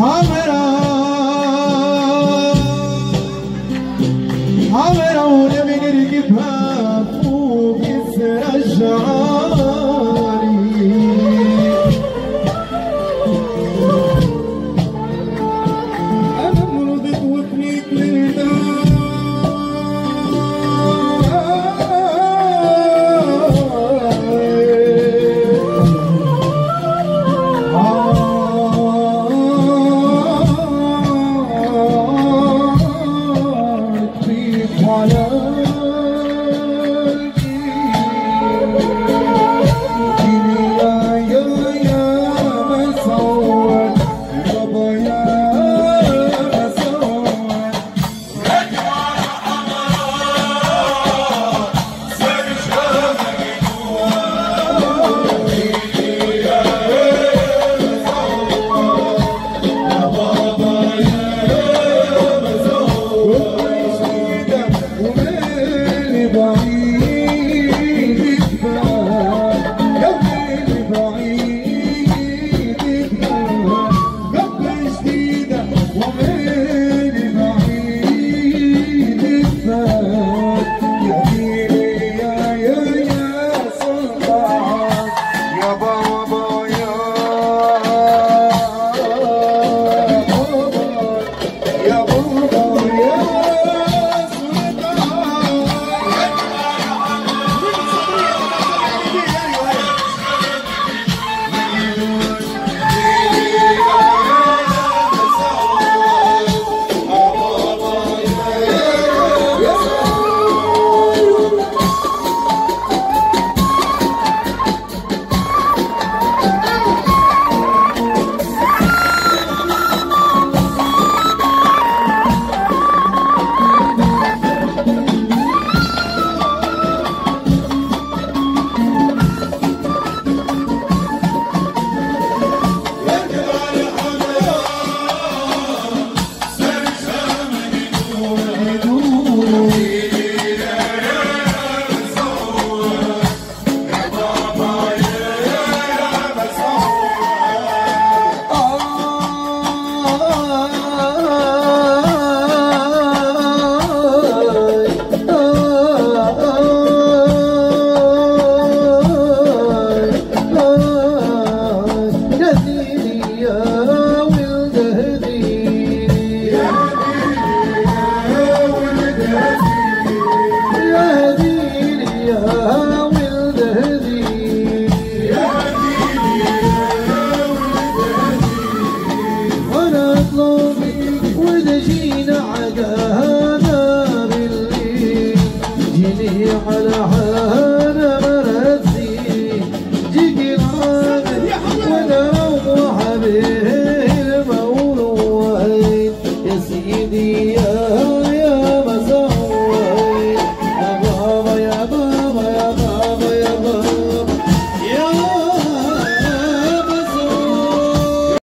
Muhammad عينه على حالة مرزي جيكي العاد وأنا روح به